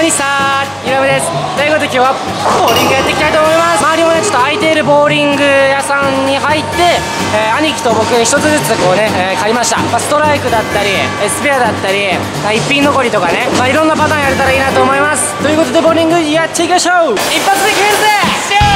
まにさーゆらめです。ということで今日はボーリングやっていきたいと思います。周りもねちょっと空いているボーリング屋さんに入って、えー、兄貴と僕1つずつこうね、えー、買いました、まあ、ストライクだったりスペアだったり、一品残りとかね、まあ、いろんなパターンやれたらいいなと思います。ということでボーリングやっていきましょう。一発で決めるぜ